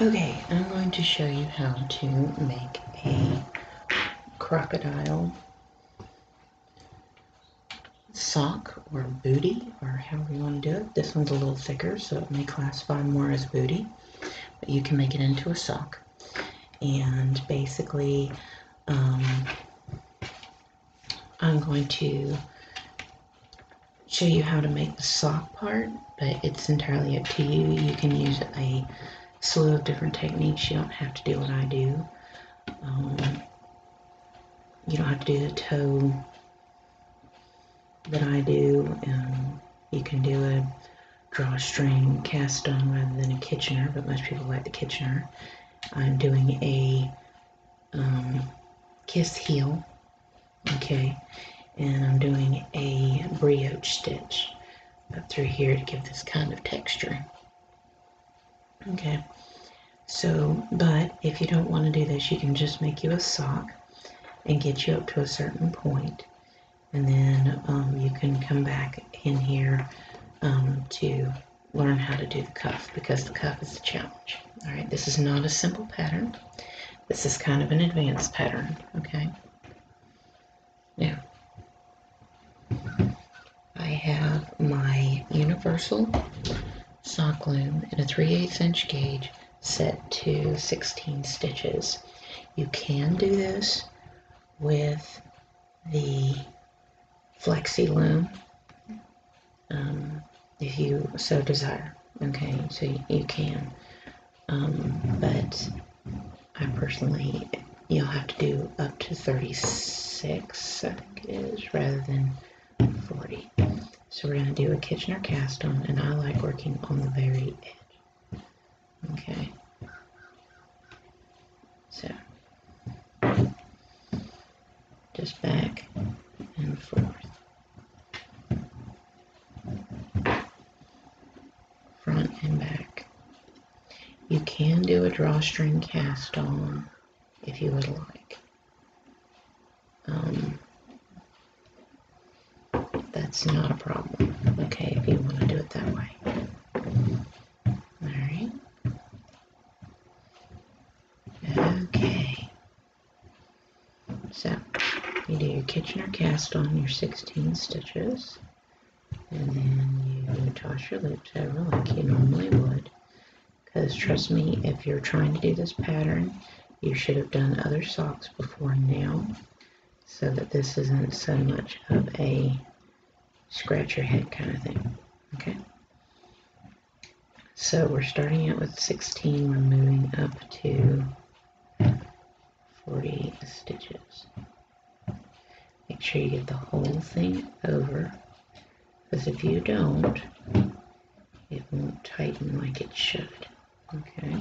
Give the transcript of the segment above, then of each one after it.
Okay, I'm going to show you how to make a crocodile sock or booty or however you want to do it. This one's a little thicker so it may classify more as booty, but you can make it into a sock. And basically, um, I'm going to show you how to make the sock part, but it's entirely up to you. You can use a slew of different techniques. You don't have to do what I do. Um, you don't have to do the toe that I do. Um, you can do a drawstring cast on rather than a Kitchener, but most people like the Kitchener. I'm doing a um, kiss heel, okay, and I'm doing a brioche stitch up through here to give this kind of texture. Okay, so, but if you don't want to do this, you can just make you a sock and get you up to a certain point, and then um, you can come back in here um, to learn how to do the cuff because the cuff is the challenge. All right, this is not a simple pattern. This is kind of an advanced pattern, okay? Now, I have my universal sock loom in a 3 8 inch gauge set to 16 stitches. You can do this with the flexi loom um, if you so desire. Okay, so you, can. Um, but I personally, you'll have to do up to 36, I think it is, rather than 40. So we're going to do a Kitchener cast on, and I like working on the very edge. Okay. So, just back and forth. Front and back. You can do a drawstring cast on if you would like. Um, that's not a problem. Okay, if you want to do it that way. Alright. Okay. So, you do your Kitchener cast on your 16 stitches, and then you toss your loops over like you normally would. Because trust me, if you're trying to do this pattern, you should have done other socks before now, so that this isn't so much of a scratch your head kind of thing. Okay? So we're starting out with 16, we're moving up to 40 stitches. Make sure you get the whole thing over, because if you don't, it won't tighten like it should. Okay?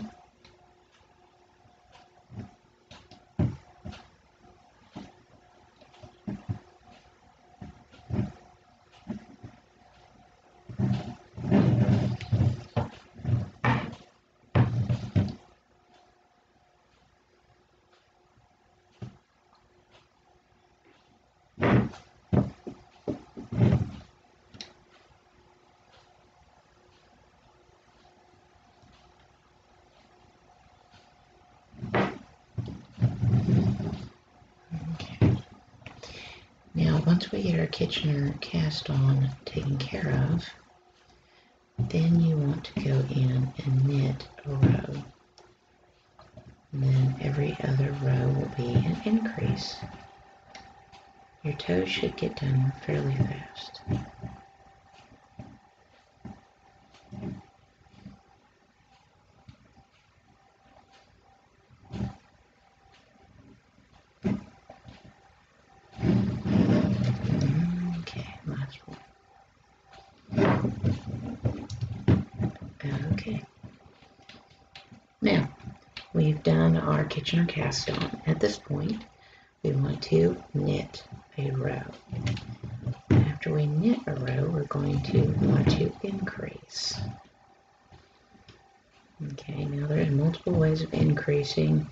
Now, once we get our Kitchener cast on taken care of, then you want to go in and knit a row. And then every other row will be an increase. Your toes should get done fairly fast. Okay, last one. Okay. Now, we've done our cast on. At this point, we want to knit a row. After we knit a row, we're going to want to increase. Okay, now there are multiple ways of increasing.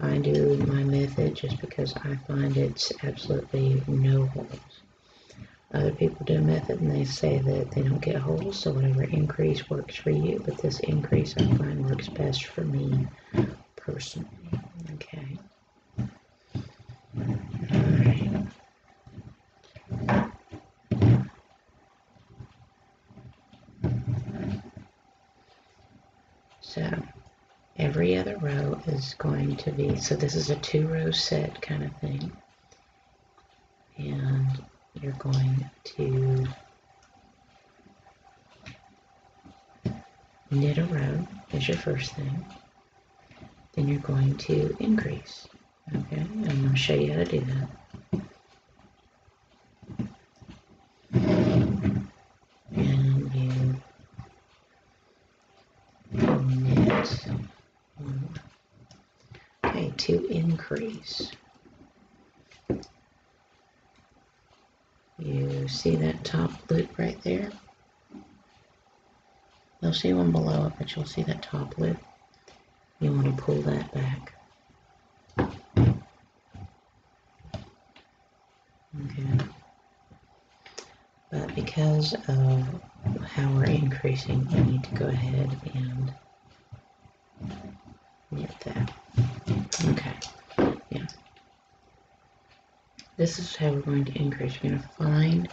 I do my method just because I find it's absolutely no holes. Other people do a method and they say that they don't get holes, so whatever increase works for you. But this increase I find works best for me personally. Okay. Alright. So every other row is going to be, so this is a two row set kind of thing. And you're going to knit a row is your first thing. Then you're going to increase. Okay, and I'm going to show you how to do that. And you knit Okay, to increase. You see that top loop right there? You'll see one below it, but you'll see that top loop. You want to pull that back. Okay. But because of how we're increasing, we need to go ahead and knit that. Okay, yeah. This is how we're going to increase. We're going to find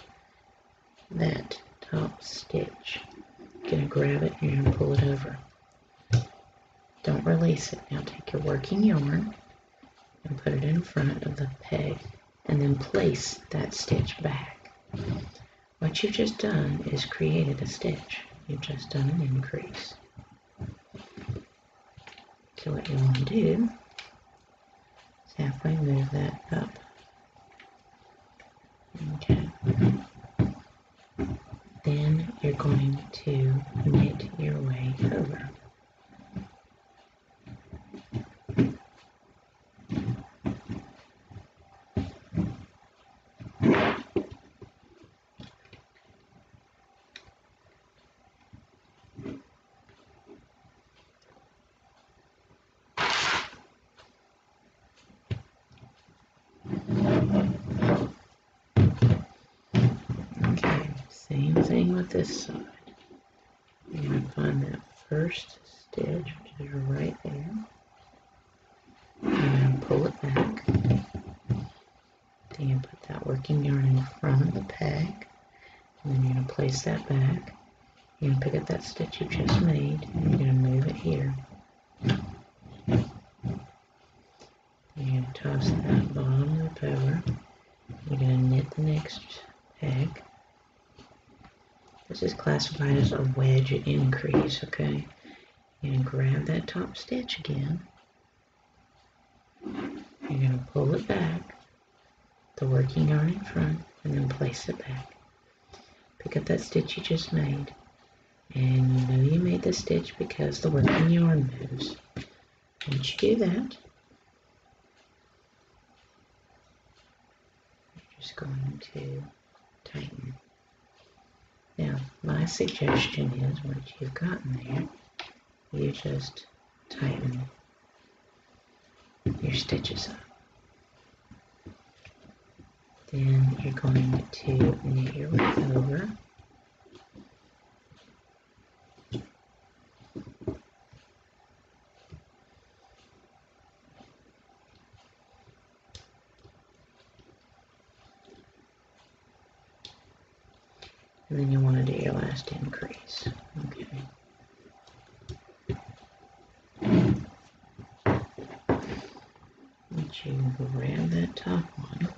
that top stitch grab it and you're going to pull it over. Don't release it. Now take your working yarn and put it in front of the peg and then place that stitch back. What you've just done is created a stitch. You've just done an increase. So what you want to do is halfway move that up. Okay then you're going to knit your way over. This side. You're going to find that first stitch, which is right there. To pull it back. Then you put that working yarn in front of the peg. And then you're going to place that back. You're going to pick up that stitch you just made, and you're going to move it here. You're going to toss that bottom loop over. You're going to knit the next. This is classified as a wedge increase, okay? And grab that top stitch again. You're going to pull it back, the working yarn in front, and then place it back. Pick up that stitch you just made. And you know you made the stitch because the working yarn moves. Once you do that, you're just going to tighten now, my suggestion is once you've gotten there, you just tighten your stitches up. Then you're going to knit your way over. And then you want to do your last increase. Okay. Once you grab that top one,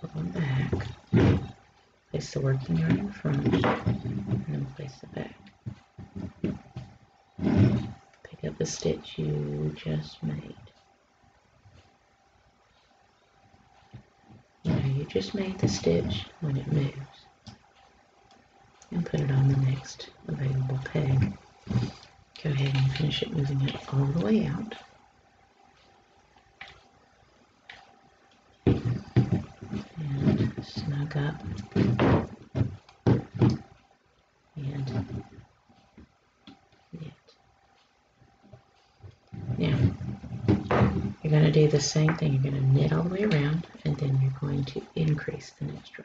pull them back, place the working yarn in front, and then place it back. Pick up the stitch you just made. Just made the stitch when it moves and put it on the next available peg. Go ahead and finish it moving it all the way out. And snug up and knit. Now, you're going to do the same thing. You're going to knit all the way around and then you're going to increase the next row.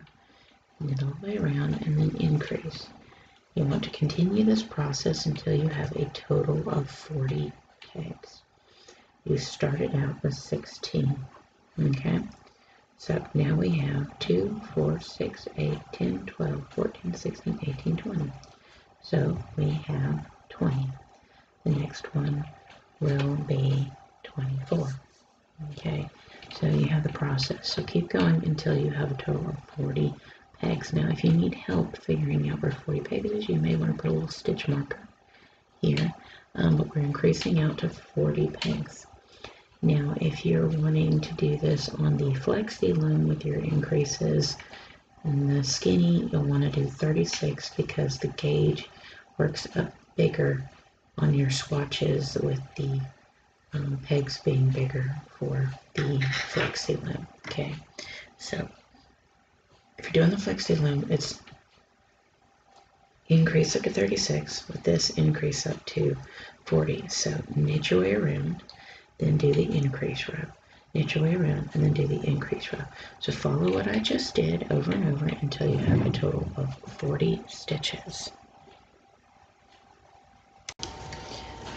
Knit all the way around and then increase. You want to continue this process until you have a total of 40 pegs. You started out with 16, okay? So now we have 2, 4, 6, 8, 10, 12, 14, 16, 18, 20. So we have 20. The next one will be 24. Okay, so you have the process. So keep going until you have a total of 40 pegs. Now, if you need help figuring out where 40 pegs is, you may want to put a little stitch marker here, um, but we're increasing out to 40 pegs. Now, if you're wanting to do this on the flexi loom with your increases and the skinny, you'll want to do 36 because the gauge works up bigger on your swatches with the um, pegs being bigger for the flexi loom. Okay, so if you're doing the flexi loom, it's increase up to 36 with this increase up to 40. So knit your way around, then do the increase row. Knit your way around and then do the increase row. So follow what I just did over and over until you have a total of 40 stitches.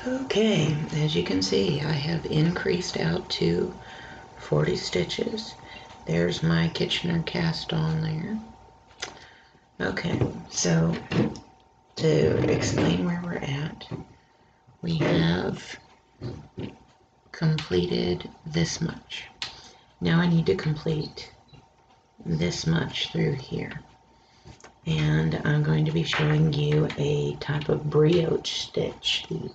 Okay, as you can see, I have increased out to 40 stitches. There's my Kitchener cast on there. Okay, so to explain where we're at, we have completed this much. Now I need to complete this much through here. And I'm going to be showing you a type of brioche stitch, the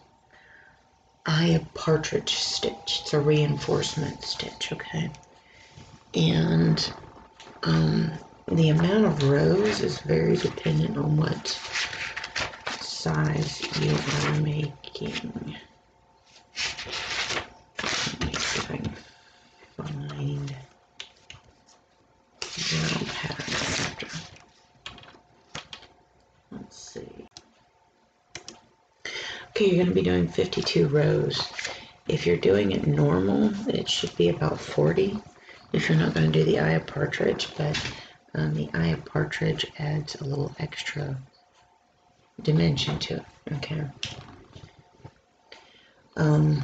eye partridge stitch. It's a reinforcement stitch, okay? And um, the amount of rows is very dependent on what size you are making. Let me see if I can find the pattern after. Let's see. Okay, you're going to be doing 52 rows. If you're doing it normal, it should be about 40 if you're not going to do the eye of partridge, but um, the eye of partridge adds a little extra dimension to it, okay? Um,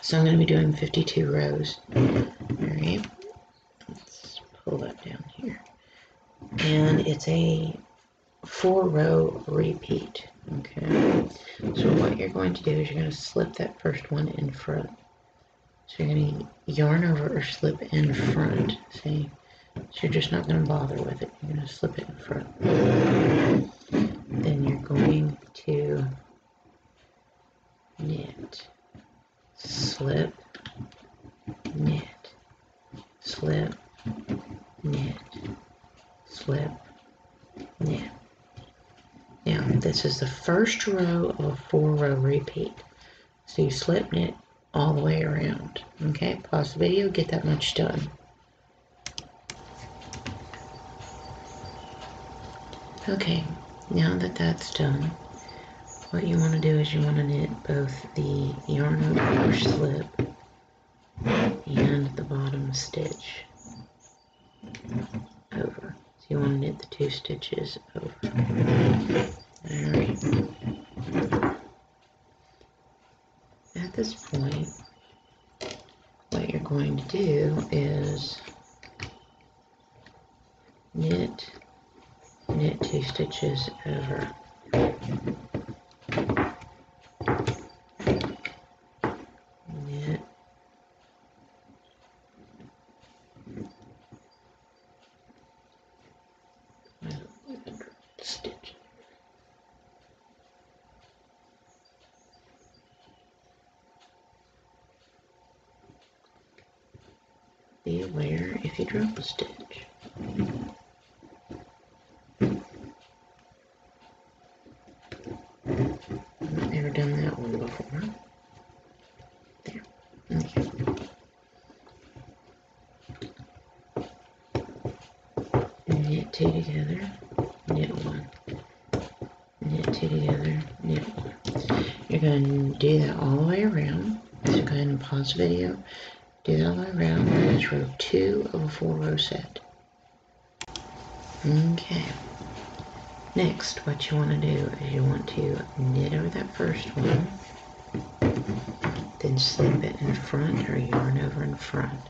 so I'm going to be doing 52 rows. Alright, let's pull that down here. And it's a four row repeat, okay? So what you're going to do is you're going to slip that first one in front. So you're going to yarn over or slip in front, see? So you're just not going to bother with it. You're going to slip it in front. Then you're going to knit, slip, knit, slip, knit, slip, knit. Now, this is the first row of a four row repeat. So you slip knit all the way around. Okay, pause the video, get that much done. Okay, now that that's done, what you want to do is you want to knit both the yarn over slip and the bottom stitch over. You want to knit the two stitches over. Alright. At this point, what you're going to do is knit knit two stitches over. Knit. Stitch. Be aware stitch. Never done that one before. There. Okay. Knit two together, knit one. Knit two together, knit one. You're going to do that all the way around. So go ahead and pause the video. All the way around. That is row two of a four row set. Okay. Next, what you want to do is you want to knit over that first one, then slip it in front or yarn over in front.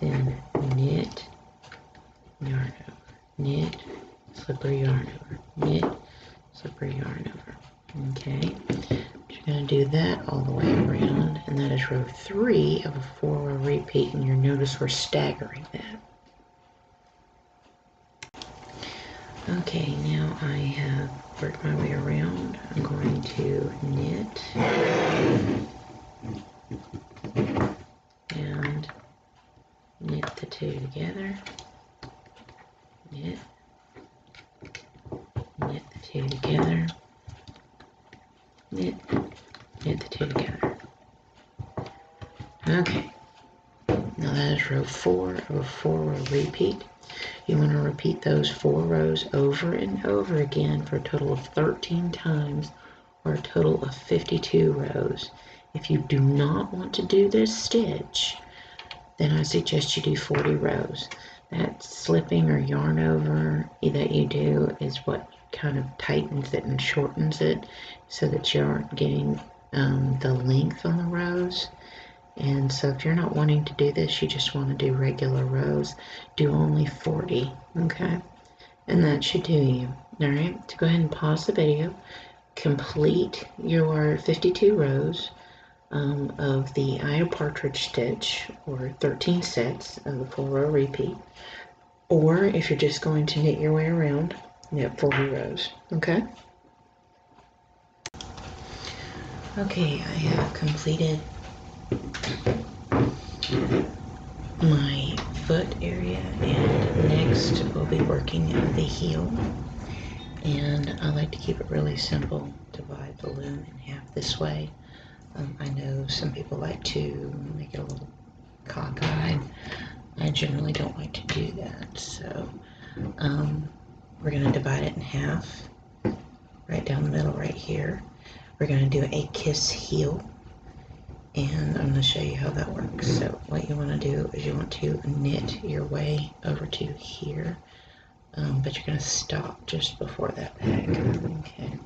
Then knit, yarn over, knit, slip or yarn over, knit, slip or yarn over. Okay, you're going to do that all the way around, and that is row three of a four repeat, and you'll notice we're staggering that. Okay, now I have worked my way around. I'm going to knit and knit the two together, knit, knit the two together, knit, knit the two together. Okay, now that is row four of a four row repeat. You want to repeat those four rows over and over again for a total of 13 times or a total of 52 rows. If you do not want to do this stitch, then I suggest you do 40 rows. That slipping or yarn over that you do is what kind of tightens it and shortens it so that you aren't getting um, the length on the rows. And so if you're not wanting to do this, you just want to do regular rows, do only 40, okay? And that should do you, all right? To go ahead and pause the video, complete your 52 rows um, of the of partridge stitch, or 13 sets of the full row repeat. Or if you're just going to knit your way around, knit 40 rows, okay? Okay, I have completed my foot area and next we'll be working the heel. And I like to keep it really simple divide the loom in half this way. Um, I know some people like to make it a little cockeyed. I generally don't like to do that so um, we're going to divide it in half right down the middle right here. We're going to do a kiss heel and I'm going to show you how that works. So what you want to do is you want to knit your way over to here, um, but you're going to stop just before that peg. Okay.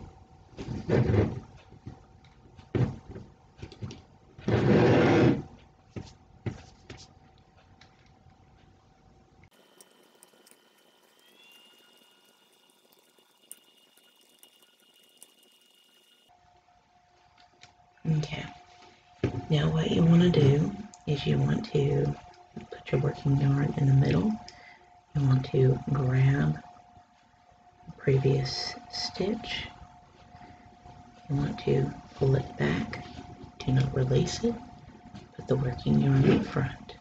Okay. Now what you want to do is you want to put your working yarn in the middle. You want to grab the previous stitch. You want to pull it back. Do not release it. Put the working yarn in front.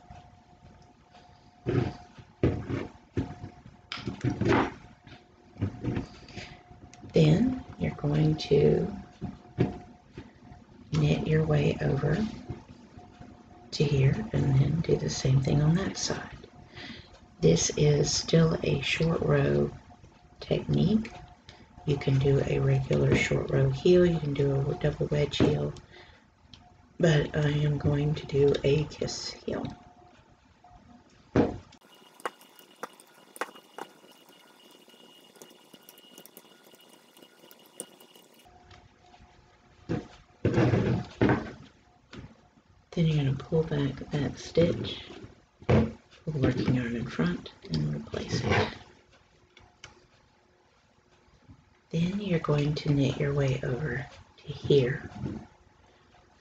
Then you're going to your way over to here and then do the same thing on that side. This is still a short row technique. You can do a regular short row heel, you can do a double wedge heel, but I am going to do a kiss heel. Pull back that stitch, pull working yarn in front, and replace it. Then you're going to knit your way over to here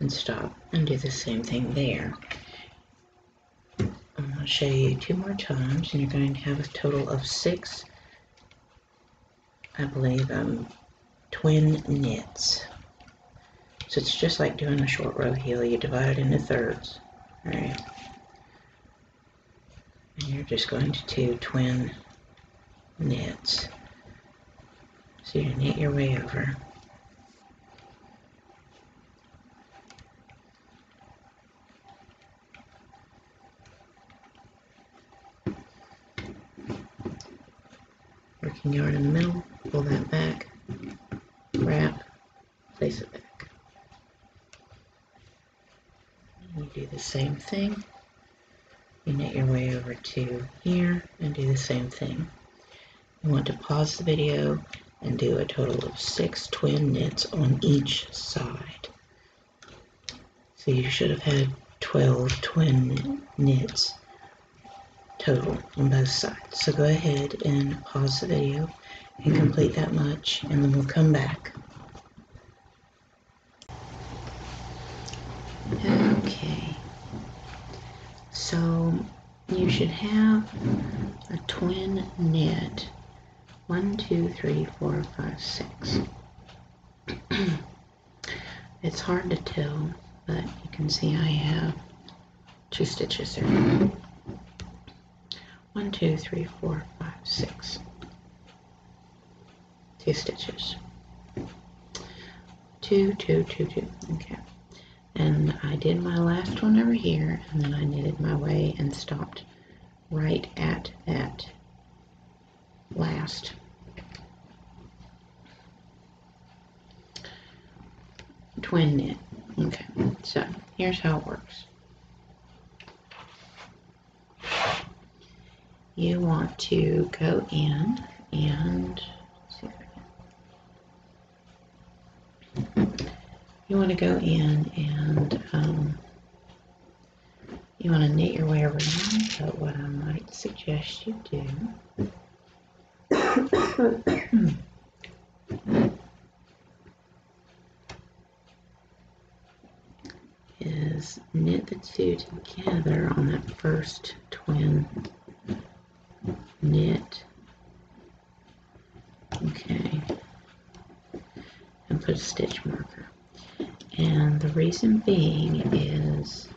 and stop and do the same thing there. I'm going to show you two more times and you're going to have a total of six, I believe, um, twin knits. So it's just like doing a short row heel. You divide it into thirds. Alright. And you're just going to do twin knits. So you knit your way over. Working yarn in the middle, pull that back, wrap, place it back. You do the same thing. You knit your way over to here and do the same thing. You want to pause the video and do a total of six twin knits on each side. So you should have had 12 twin knits total on both sides. So go ahead and pause the video and complete that much and then we'll come back. Okay, so you should have a twin knit. One, two, three, four, five, six. it's hard to tell, but you can see I have two stitches there. One, two, three, four, five, six. Two stitches. Two, two, two, two. Okay and I did my last one over here and then I knitted my way and stopped right at that last. Twin knit. Okay so here's how it works. You want to go in and you want to go in and um, you want to knit your way around, but what I might suggest you do is knit the two together on that first twin knit. Okay. And put a stitch marker. And the reason being is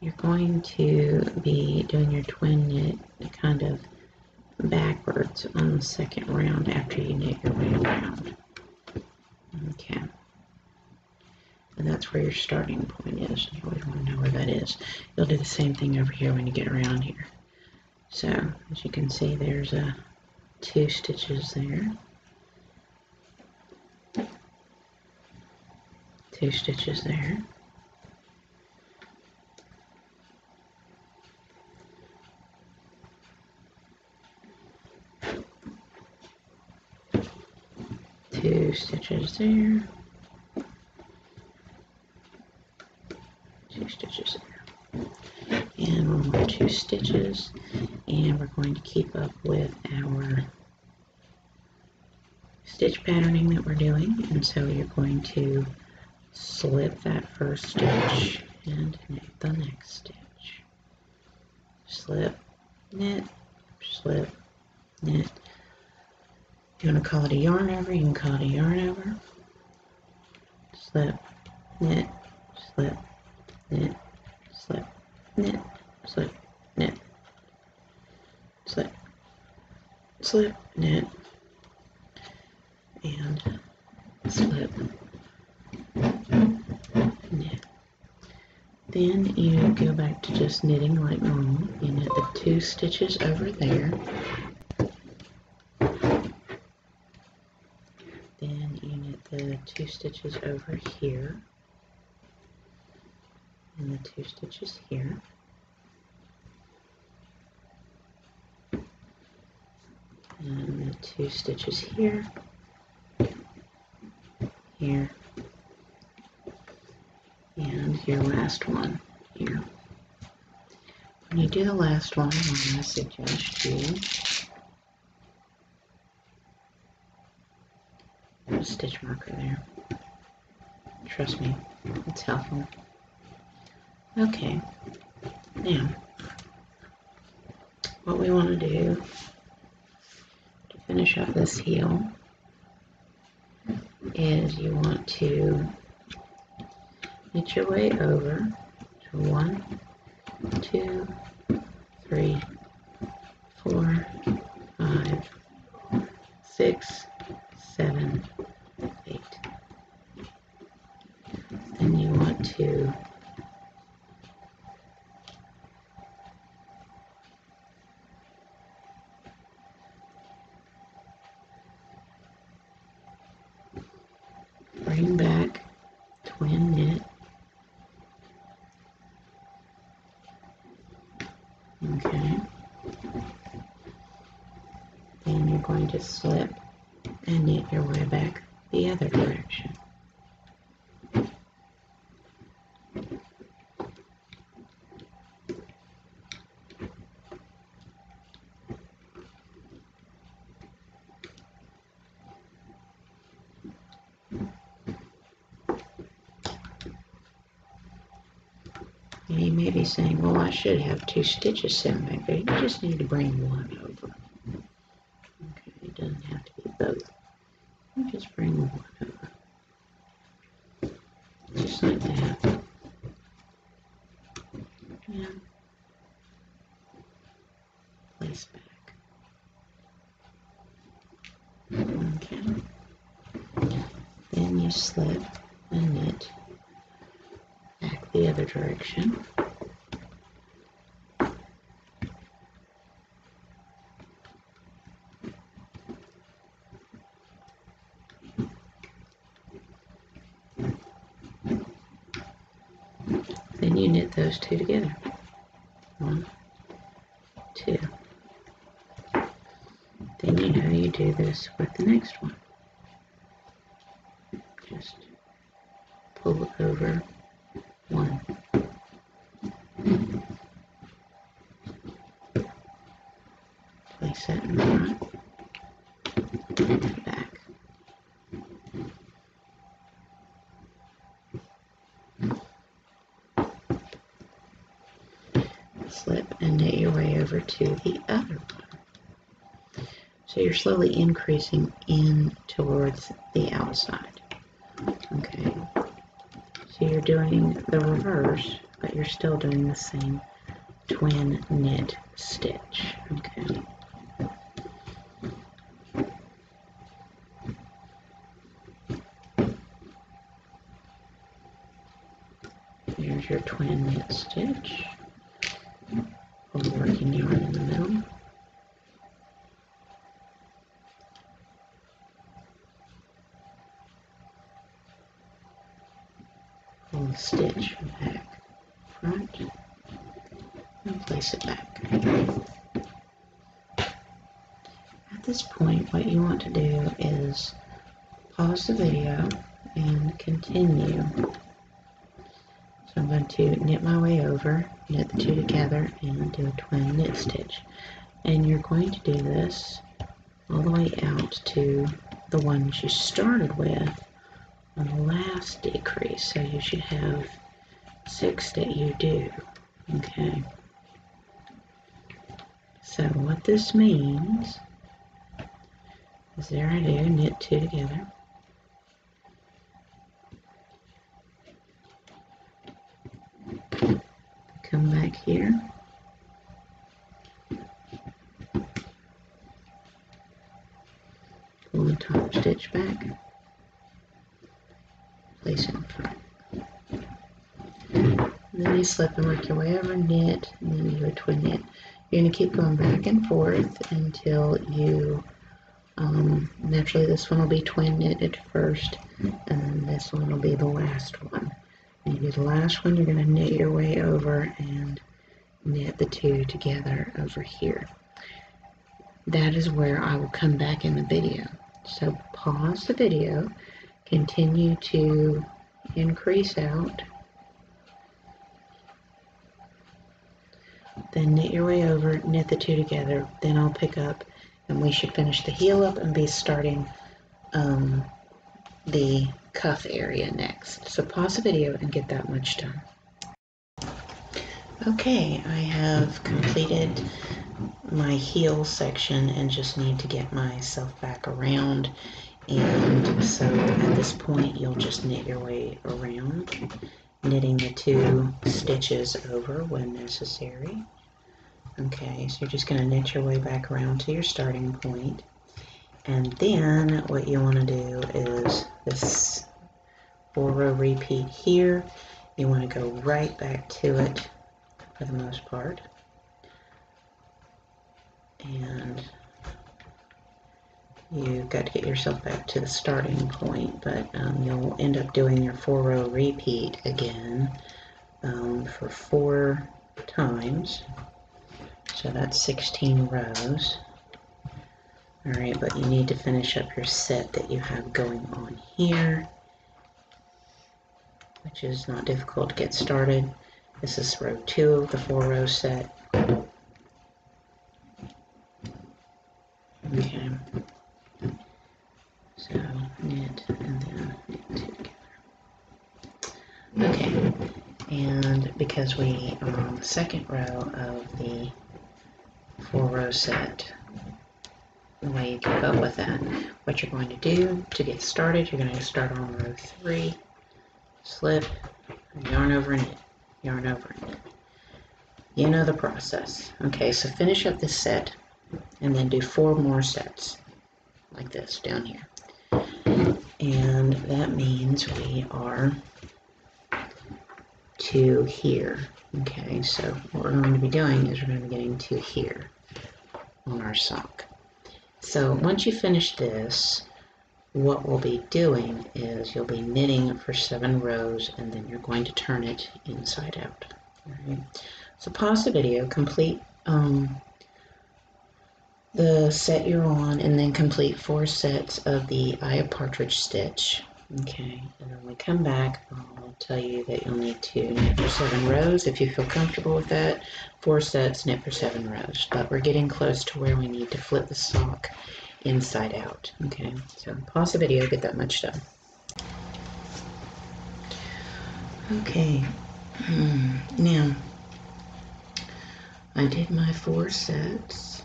you're going to be doing your twin knit kind of backwards on the second round after you knit your way around. Okay. And that's where your starting point is. You always want to know where that is. You'll do the same thing over here when you get around here. So, as you can see, there's a two stitches there. Two stitches there. Two stitches there. Two stitches there. And one more two stitches. And we're going to keep up with our stitch patterning that we're doing. And so you're going to slip that first stitch and knit the next stitch. Slip, knit, slip, knit. You want to call it a yarn over, you can call it a yarn over. Slip, knit, slip, knit, slip, knit, slip, knit, slip, slip, knit, and slip, Then you go back to just knitting like normal. You knit the two stitches over there. Then you knit the two stitches over here. And the two stitches here. And the two stitches here, here, and your last one here. When you do the last one, I'm going to suggest you a stitch marker there. Trust me, it's helpful. Okay, now, what we want to do to finish up this heel is you want to Knit your way over to one, two, three, four, five, six, seven, eight. Then you want to bring back twin knit To slip and knit your way back the other direction. you may be saying, well, I should have two stitches sewn back there. You just need to bring one over. Okay, it doesn't have to be both. You just bring one over. Just like that. Yeah. Place back. Okay. Then you slip and knit back direction. Then you knit those two together. One, two. Then you know you do this with the next one. Just pull it over one. Place that in front and back. Slip and knit your way to the other one. So you're slowly increasing in towards the outside. Okay. So you're doing the reverse, but you're still doing the same twin knit stitch. Okay. Here's your twin knit stitch. Yarn in the middle. Pull the stitch back front and place it back. At this point, what you want to do is pause the video and continue. So I'm going to knit my way over, knit the two together, and do a twin knit stitch. And you're going to do this all the way out to the ones you started with on the last decrease. So you should have six that you do. Okay. So what this means is there I do, knit two together. Come back here. Pull the top stitch back. Place it in front. Then you slip and work your way over, knit, and then you do a twin knit. You're going to keep going back and forth until you, um, naturally this one will be twin knitted first, and then this one will be the last one. When you do the last one, you're going to knit your way over and knit the two together over here. That is where I will come back in the video. So pause the video, continue to increase out, then knit your way over, knit the two together, then I'll pick up and we should finish the heel up and be starting um, the cuff area next. So pause the video and get that much done. Okay, I have completed my heel section and just need to get myself back around. And so at this point, you'll just knit your way around, knitting the two stitches over when necessary. Okay, so you're just going to knit your way back around to your starting point. And then what you want to do is this four row repeat here. You want to go right back to it for the most part. And you've got to get yourself back to the starting point, but um, you'll end up doing your four row repeat again um, for four times. So that's 16 rows. All right, but you need to finish up your set that you have going on here, which is not difficult to get started. This is row two of the four row set. Okay. So knit and then knit two together. Okay, and because we are on the second row of the four row set, the way you keep up with that, what you're going to do to get started, you're going to start on row three, slip, yarn over knit, yarn over knit. You know the process. Okay, so finish up this set and then do four more sets like this down here. And that means we are to here. Okay, so what we're going to be doing is we're going to be getting to here on our sock. So once you finish this, what we'll be doing is you'll be knitting for seven rows and then you're going to turn it inside out. Right. So pause the video, complete um, the set you're on and then complete four sets of the eye of partridge stitch. Okay, and then we come back, I'll tell you that you'll need to knit for seven rows if you feel comfortable with that. Four sets, knit for seven rows. But we're getting close to where we need to flip the sock inside out. Okay, so pause the video, get that much done. Okay, hmm. now I did my four sets.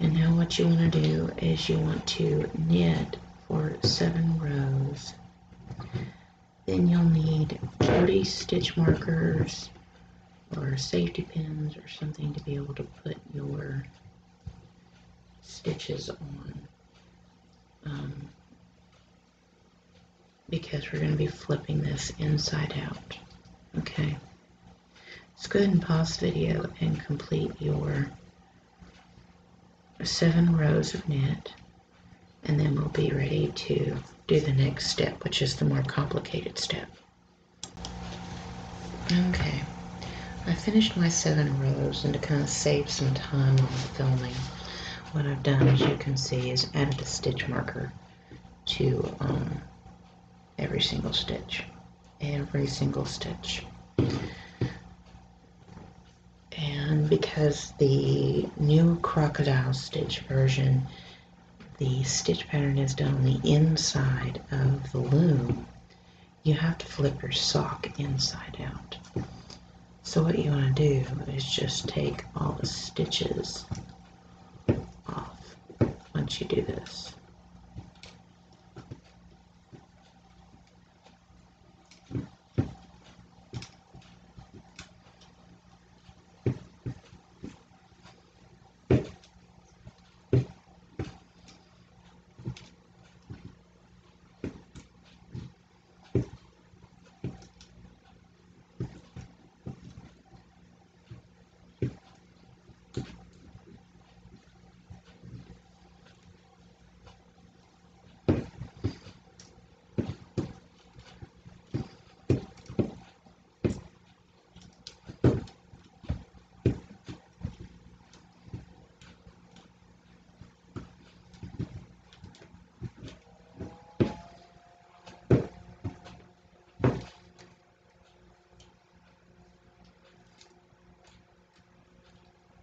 And now what you want to do is you want to knit for seven rows. Then you'll need 40 stitch markers or safety pins or something to be able to put your stitches on. Um, because we're going to be flipping this inside out. Okay. Let's go ahead and pause the video and complete your seven rows of knit and then we'll be ready to do the next step which is the more complicated step. Okay, I finished my seven rows and to kind of save some time on the filming what I've done as you can see is added a stitch marker to um, every single stitch. Every single stitch. And because the new crocodile stitch version the stitch pattern is done on the inside of the loom you have to flip your sock inside out. So what you want to do is just take all the stitches off once you do this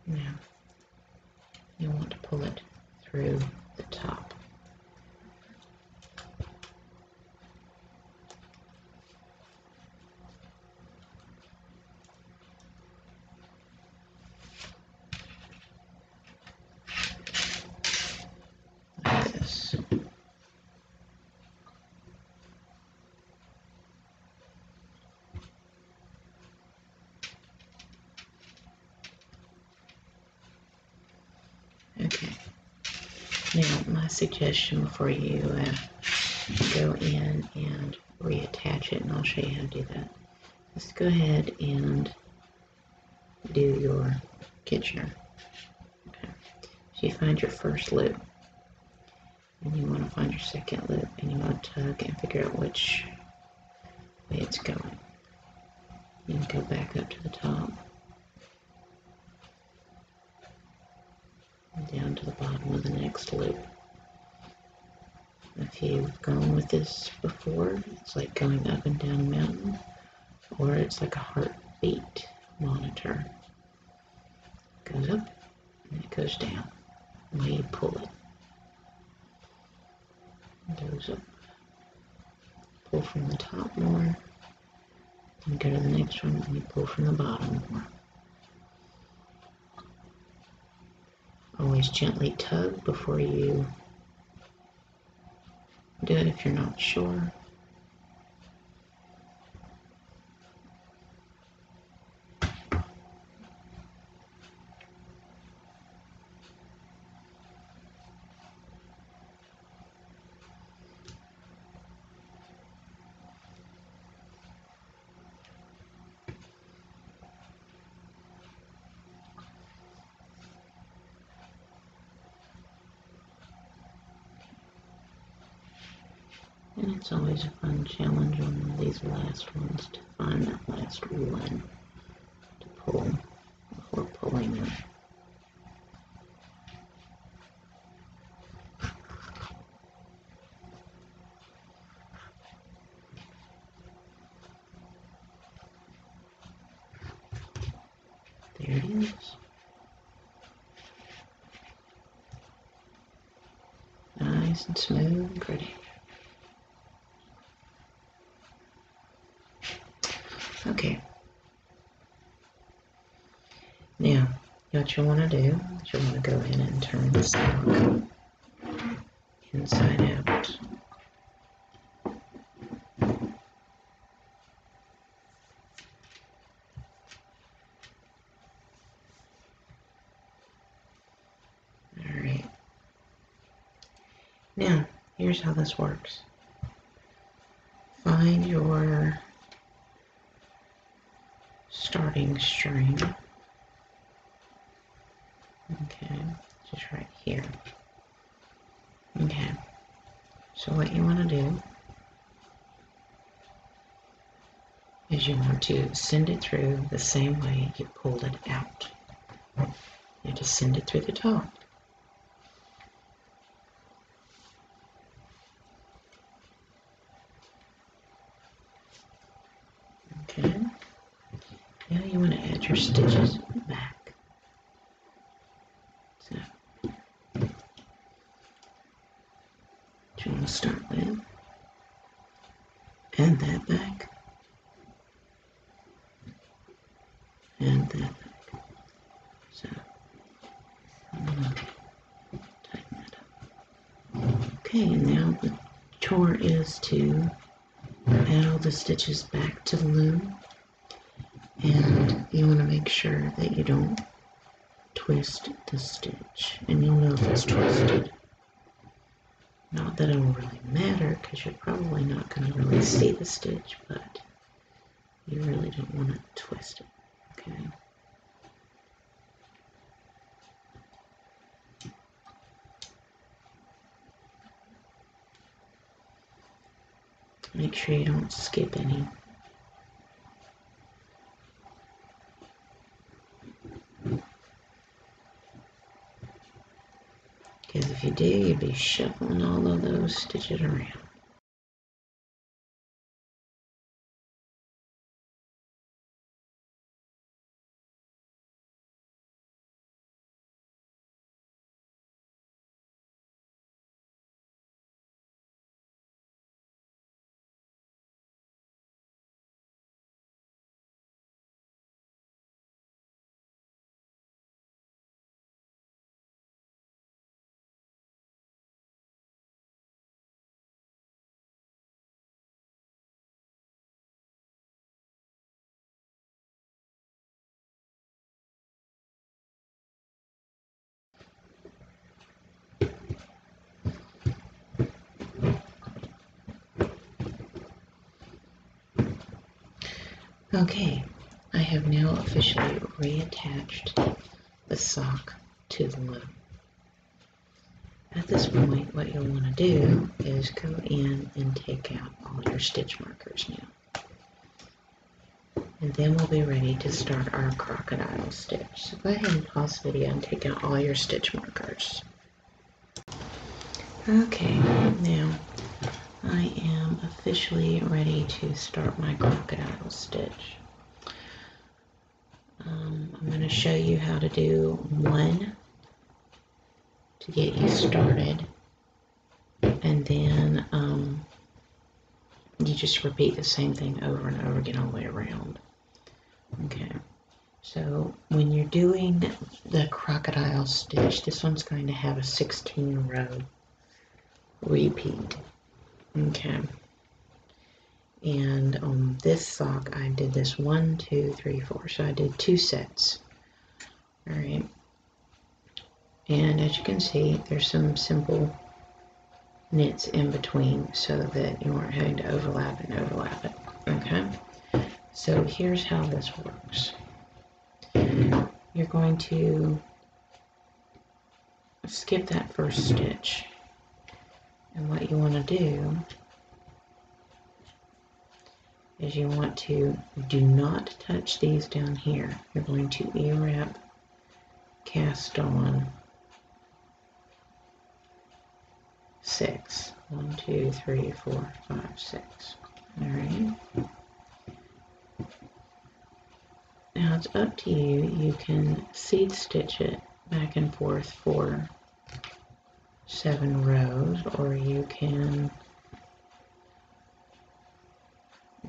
Now, you want to pull it through the top. Like this. Okay. Suggestion before you go in and reattach it, and I'll show you how to do that, is go ahead and do your Kitchener. Okay. So you find your first loop, and you want to find your second loop, and you want to tug and figure out which way it's going. Then go back up to the top. down to the bottom of the next loop. If you've gone with this before, it's like going up and down a mountain, or it's like a heartbeat monitor. It goes up and it goes down. And you pull it. It goes up. Pull from the top more. And go to the next one and you pull from the bottom more. Always gently tug before you do it if you're not sure. And it's always a fun challenge on these last ones to find that last one to pull before pulling it. There it is. Nice and smooth and pretty. Okay. Now, what you want to do is you want to go in and turn the sock inside out. Alright. Now, here's how this works. Find your starting string. Okay, just right here. Okay, so what you want to do is you want to send it through the same way you pulled it out. You just send it through the top. Okay. Now you want to add your stitches back. So, what you want to start with, add that back, and that back. So, I'm going to tighten that up. Okay, and now the chore is to add stitches back to the loom. And you want to make sure that you don't twist the stitch. And you'll know if it's twisted. Not that it will really matter because you're probably not going to really see the stitch but you really don't want to twist it okay make sure you don't skip any Because if you do, you'd be shuffling all of those stitches around. Okay, I have now officially reattached the sock to the loom. At this point, what you'll want to do is go in and take out all your stitch markers now. And then we'll be ready to start our crocodile stitch. So go ahead and pause the video and take out all your stitch markers. Okay, now I am officially ready to start my crocodile stitch. Um, I'm going to show you how to do one to get you started and then um, you just repeat the same thing over and over again all the way around. Okay, so when you're doing the crocodile stitch, this one's going to have a 16 row repeat. Okay. And on this sock, I did this one, two, three, four. So I did two sets. All right. And as you can see, there's some simple knits in between so that you aren't having to overlap and overlap it. Okay. So here's how this works. You're going to skip that first stitch. And what you want to do is you want to do not touch these down here. You're going to E-wrap, cast on, six. One, two, three, four, five, six. All right. Now it's up to you. You can seed stitch it back and forth for seven rows, or you can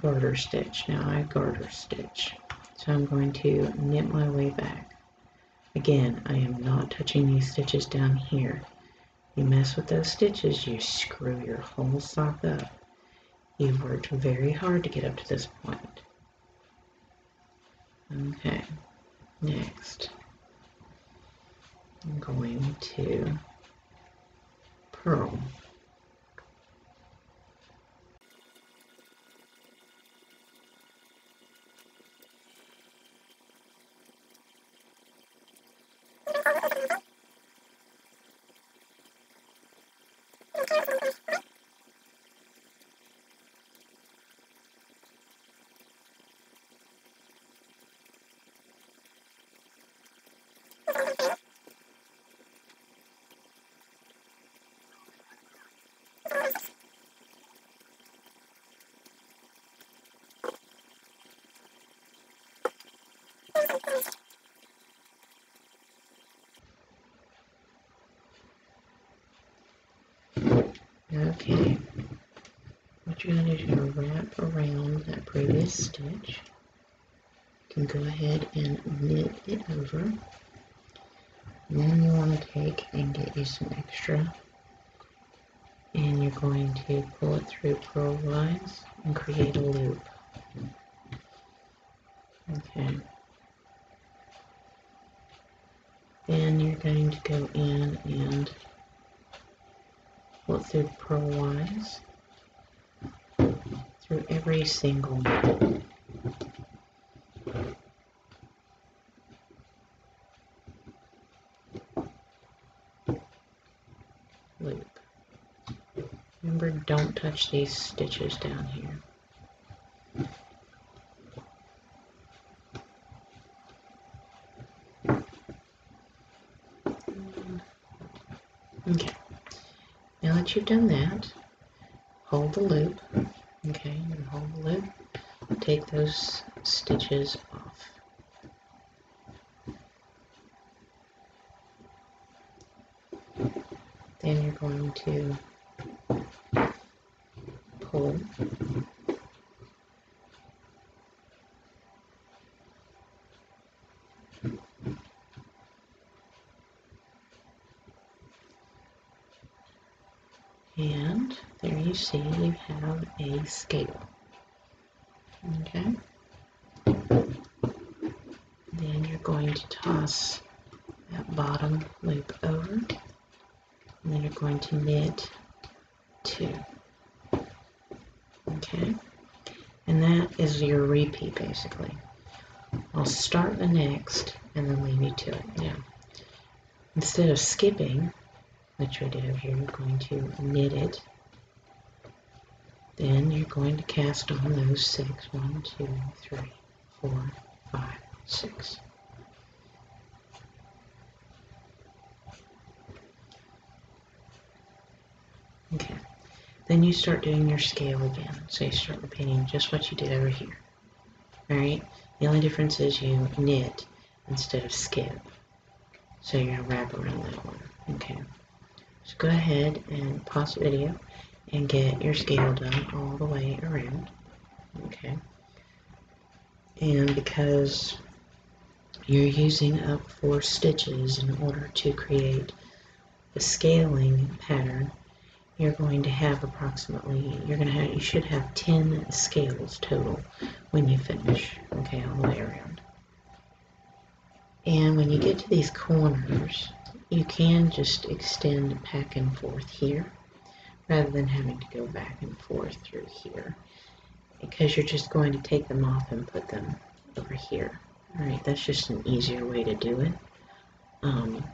garter stitch. Now I garter stitch. So I'm going to knit my way back. Again, I am not touching these stitches down here. You mess with those stitches, you screw your whole sock up. You've worked very hard to get up to this point. Okay, next, I'm going to purl. Okay, what you're going to do is you're going to wrap around that previous stitch. You can go ahead and knit it over. then you want to take and get you some extra and you're going to pull it through purlwise and create a loop. Okay. Then you're going to go in and pull it through purlwise through every single loop. Remember, don't touch these stitches down here. Okay. Now that you've done that, hold the loop. Okay, and hold the loop. Take those stitches off. Then you're going to pull And there you see you have a scale. Okay. Then you're going to toss that bottom loop over. And knit two. Okay. And that is your repeat basically. I'll start the next and then leave you to it. Now, instead of skipping, which we do here, you're going to knit it. Then you're going to cast on those six, one, two, three, four, five, six. Okay. Then you start doing your scale again. So you start repeating just what you did over here. Alright? The only difference is you knit instead of skip. So you're going to wrap around that one. Okay. So go ahead and pause the video and get your scale done all the way around. Okay. And because you're using up four stitches in order to create the scaling pattern, you're going to have approximately, you're going to have, you should have 10 scales total when you finish, okay, all the way around. And when you get to these corners, you can just extend back and forth here rather than having to go back and forth through here because you're just going to take them off and put them over here. Alright, that's just an easier way to do it um,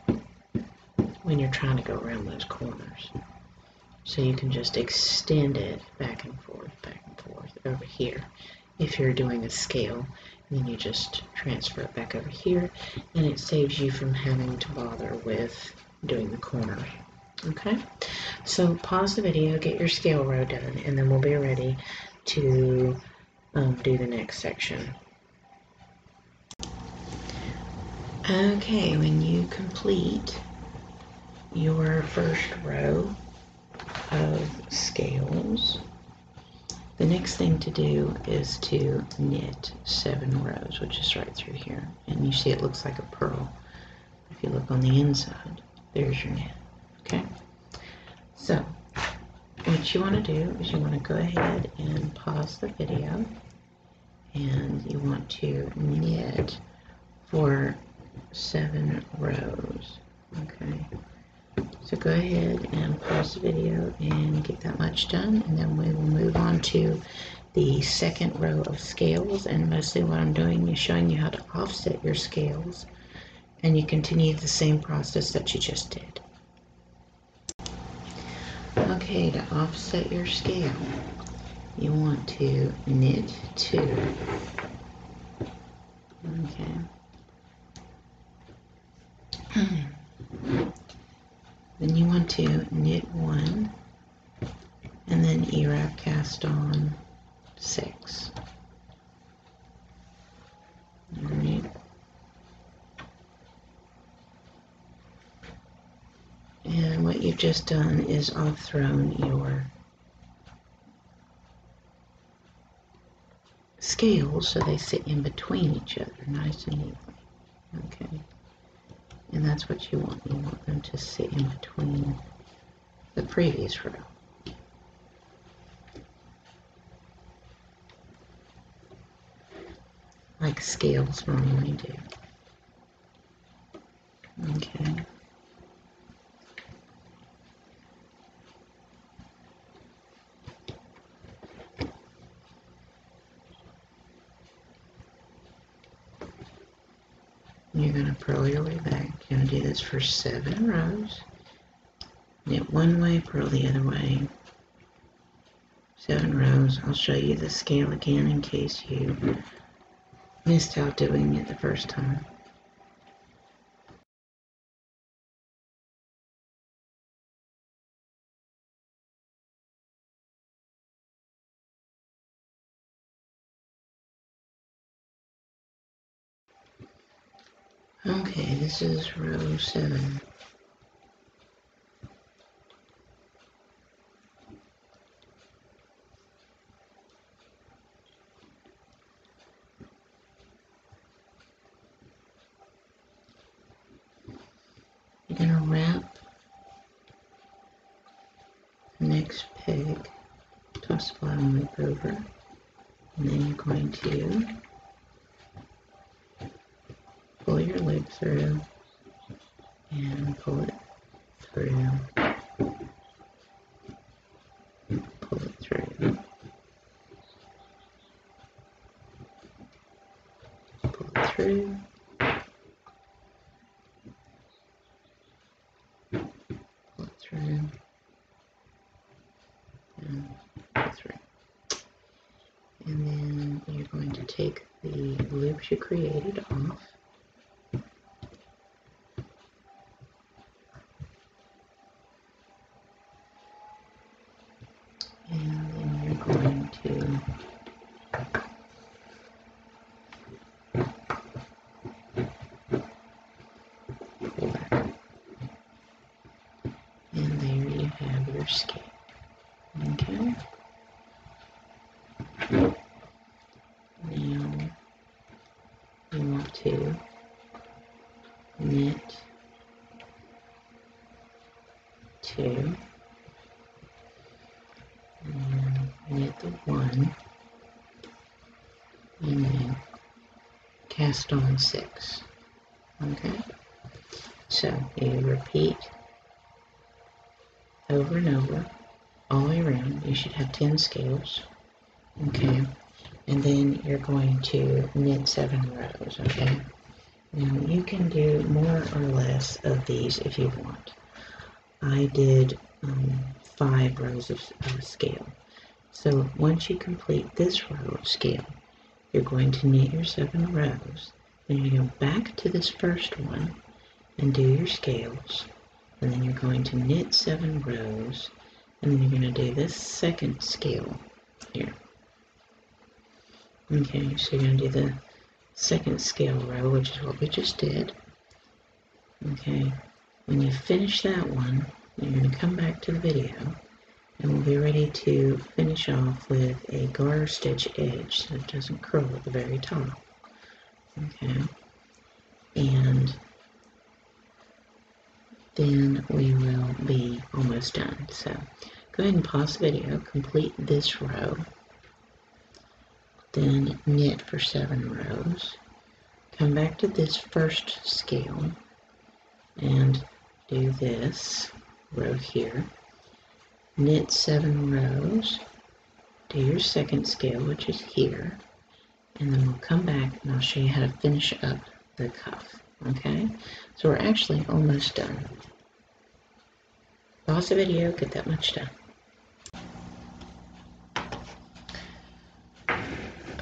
when you're trying to go around those corners. So you can just extend it back and forth, back and forth over here if you're doing a scale. Then you just transfer it back over here and it saves you from having to bother with doing the corners. Okay, so pause the video, get your scale row done, and then we'll be ready to um, do the next section. Okay, when you complete your first row of scales, the next thing to do is to knit seven rows, which is right through here. And you see it looks like a purl. If you look on the inside, there's your knit. Okay? So, what you want to do is you want to go ahead and pause the video and you want to knit for seven rows. Okay. So go ahead and pause the video and get that much done and then we will move on to the second row of scales and mostly what I'm doing is showing you how to offset your scales and you continue the same process that you just did. Okay, to offset your scale, you want to knit two. Okay. then you want to knit one and then E-wrap cast on six. Alright. And what you've just done is off thrown your scales so they sit in between each other nice and neatly. Okay. And that's what you want. You want them to sit in between the previous row. Like scales normally do. Okay. You're going to purl your way back. You're going to do this for seven rows. Knit one way, purl the other way. Seven rows. I'll show you the scale again in case you missed out doing it the first time. Okay, this is row 7. You're going to wrap the next peg, toss the bottom loop over, and then you're going to pull your leg through and pull it through, pull it through, pull it through, pull it through, and pull through. And then you're going to take the loops you created off. And then you're going to pull that. And there you have your scale. Okay. Now you want to knit two mm, knit the one and then cast on six. Okay? So you repeat over and over all the way around. You should have 10 scales. Okay. And then you're going to knit seven rows. Okay. Now you can do more or less of these if you want. I did um, five rows of uh, scale. So once you complete this row of scale, you're going to knit your seven rows. Then you go back to this first one and do your scales. And then you're going to knit seven rows. And then you're going to do this second scale here. Okay, so you're going to do the second scale row, which is what we just did. Okay, when you finish that one, you're going to come back to the video and we'll be ready to finish off with a garter stitch edge so it doesn't curl at the very top. Okay, and then we will be almost done. So go ahead and pause the video, complete this row, then knit for seven rows, come back to this first scale and do this row here, knit seven rows, do your second scale, which is here, and then we'll come back and I'll show you how to finish up the cuff. Okay, so we're actually almost done. Pause the video, get that much done.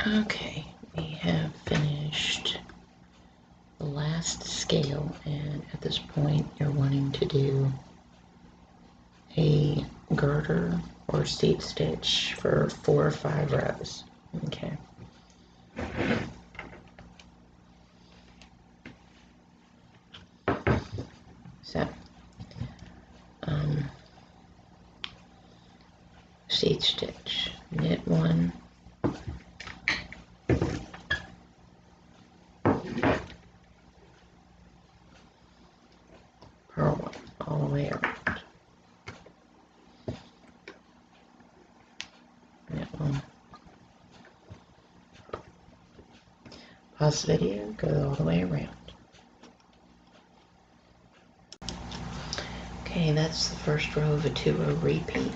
Okay, we have finished the last scale and at this point you're wanting to do a garter or seed stitch for four or five rows. Okay. So, um, seed stitch, knit one, Pause the video, go all the way around. Okay, that's the first row of a 2 row repeat.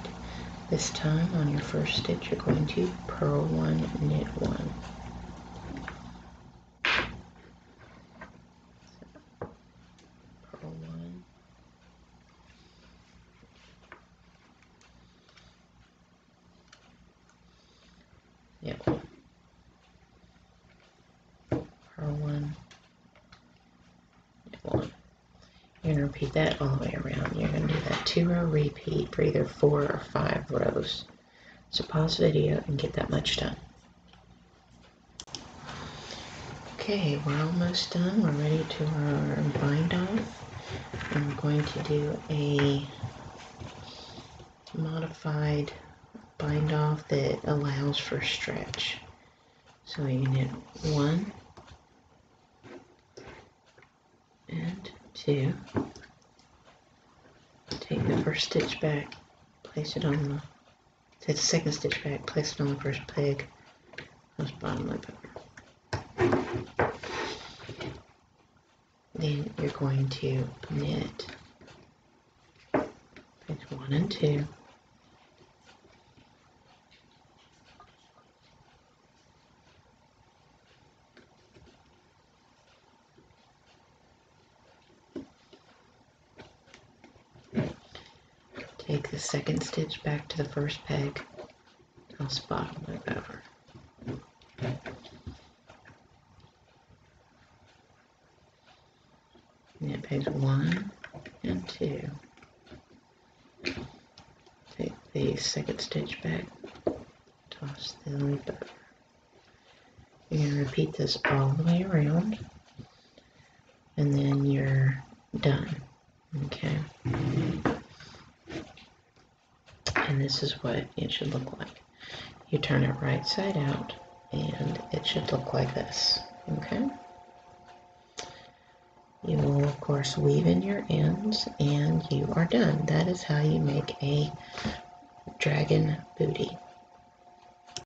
This time on your first stitch you're going to purl 1, knit 1. Repeat for either four or five rows. So pause the video and get that much done. Okay, we're almost done. We're ready to uh, our bind off. I'm going to do a modified bind off that allows for stretch. So you knit one and two. Take the first stitch back, place it on the, take the second stitch back, place it on the first peg, close bottom loop. Then you're going to knit one and two. the second stitch back to the first peg, I'll spot loop over. And peg's one and two. Take the second stitch back, toss the loop over. You're going to repeat this all the way around, and then you're done. Okay. And this is what it should look like. You turn it right side out, and it should look like this. Okay. You will, of course, weave in your ends, and you are done. That is how you make a dragon booty.